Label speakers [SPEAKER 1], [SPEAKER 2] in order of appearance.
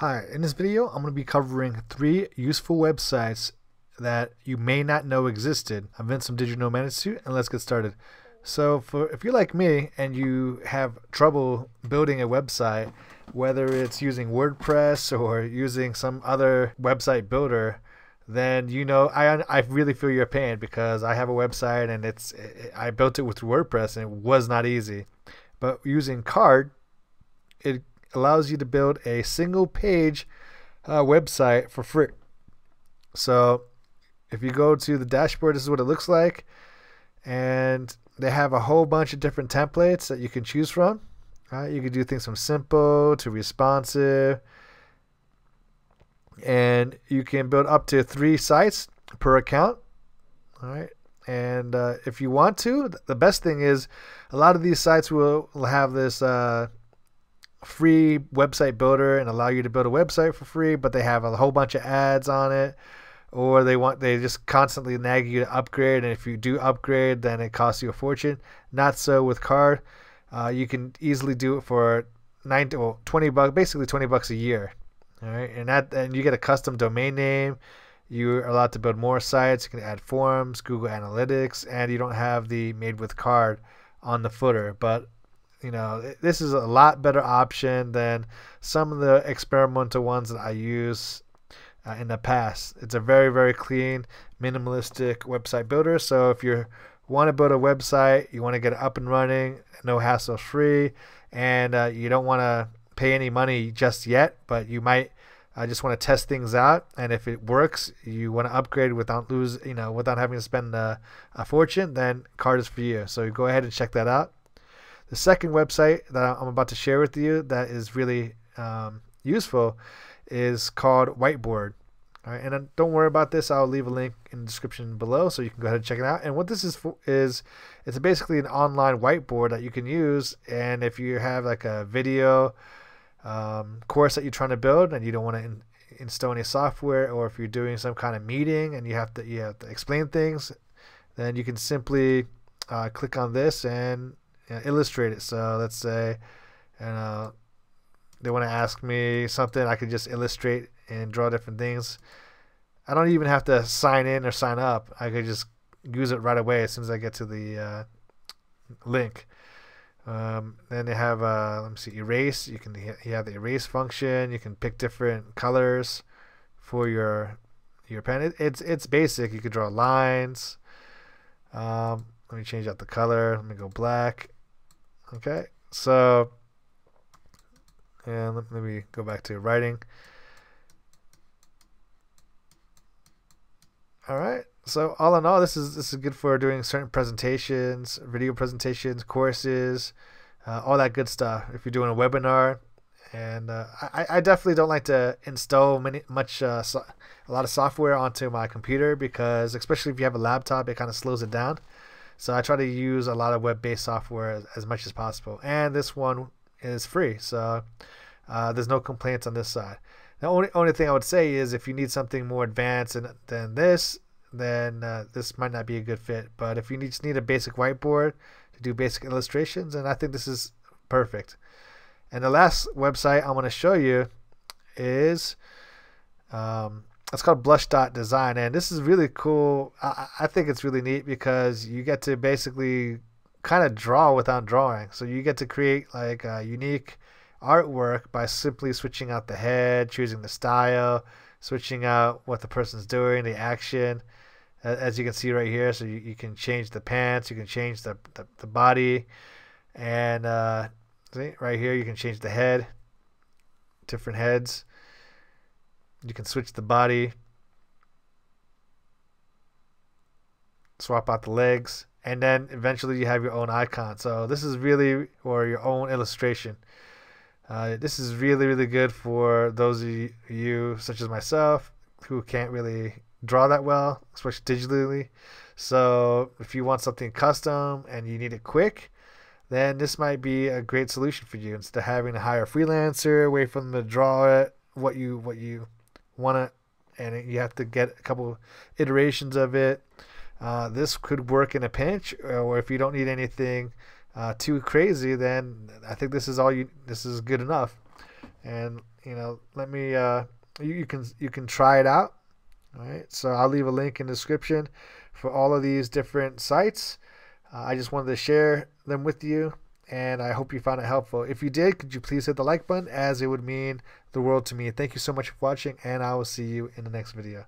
[SPEAKER 1] Hi, in this video I'm going to be covering three useful websites that you may not know existed. I'm Vince from Digital Nomad and let's get started. So for if you're like me and you have trouble building a website, whether it's using WordPress or using some other website builder, then you know I I really feel your pain because I have a website and it's I built it with WordPress and it was not easy. But using Carrd, it allows you to build a single page uh, website for free. So if you go to the dashboard, this is what it looks like. And they have a whole bunch of different templates that you can choose from. You can do things from simple to responsive. And you can build up to three sites per account. All right. And uh, if you want to, the best thing is a lot of these sites will, will have this uh, free website builder and allow you to build a website for free, but they have a whole bunch of ads on it, or they want they just constantly nag you to upgrade, and if you do upgrade, then it costs you a fortune. Not so with Carrd. Uh, you can easily do it for nine well, 20 bucks, basically 20 bucks a year. All right, and that and you get a custom domain name. You're allowed to build more sites. You can add forms, Google Analytics, and you don't have the made with Carrd on the footer. But you know, this is a lot better option than some of the experimental ones that I use uh, in the past. It's a very, very clean, minimalistic website builder. So if you want to build a website, you want to get it up and running, no hassle free, and uh, you don't want to pay any money just yet, but you might uh, just want to test things out. And if it works, you want to upgrade without lose, you know, without having to spend a, a fortune, then Carrd is for you. So go ahead and check that out. The second website that I'm about to share with you that is really um, useful is called Witeboard. All right, and don't worry about this. I'll leave a link in the description below so you can go ahead and check it out. And what this is for is it's basically an online whiteboard that you can use. And if you have like a video um, course that you're trying to build and you don't want to in, install any software, or if you're doing some kind of meeting and you have to you have to explain things, then you can simply uh, click on this and illustrate it. So let's say, you know, they want to ask me something, I could just illustrate and draw different things. I don't even have to sign in or sign up. I could just use it right away as soon as I get to the uh, link. Um, then they have uh, let me see erase. You can you have the erase function. You can pick different colors for your your pen. It, it's it's basic. You can draw lines. Um, let me change out the color. Let me go black. Okay, so and let, me go back to writing. All right. So all in all, this is this is good for doing certain presentations, video presentations, courses, uh, all that good stuff. If you're doing a webinar, and uh, I, I definitely don't like to install many much uh, so, a lot of software onto my computer because especially if you have a laptop, it kind of slows it down. So I try to use a lot of web-based software as, as much as possible. And this one is free, so uh, there's no complaints on this side. The only only thing I would say is if you need something more advanced than, than this, then uh, this might not be a good fit. But if you need, just need a basic whiteboard to do basic illustrations, then I think this is perfect. And the last website I want to show you is um, it's called Blush Dot Design, and this is really cool. I, I think it's really neat because you get to basically kind of draw without drawing. So you get to create like a unique artwork by simply switching out the head, choosing the style, switching out what the person's doing, the action. As you can see right here, so you, you can change the pants, you can change the, the, the body, and uh, see right here you can change the head, different heads. You can switch the body, swap out the legs, and then eventually you have your own icon. So this is really, or your own illustration. Uh, this is really, really good for those of you, such as myself, who can't really draw that well, especially digitally. So if you want something custom and you need it quick, then this might be a great solution for you. Instead of having to hire a freelancer, wait for them to draw it, what you what you want to, and you have to get a couple iterations of it. Uh, this could work in a pinch, or if you don't need anything uh, too crazy, then I think this is all you. This is good enough. And you know, let me. Uh, you, you can you can try it out. All right. So I'll leave a link in the description for all of these different sites. Uh, I just wanted to share them with you, and I hope you found it helpful. If you did, could you please hit the like button, as it would mean the world to me. Thank you so much for watching, and I will see you in the next video.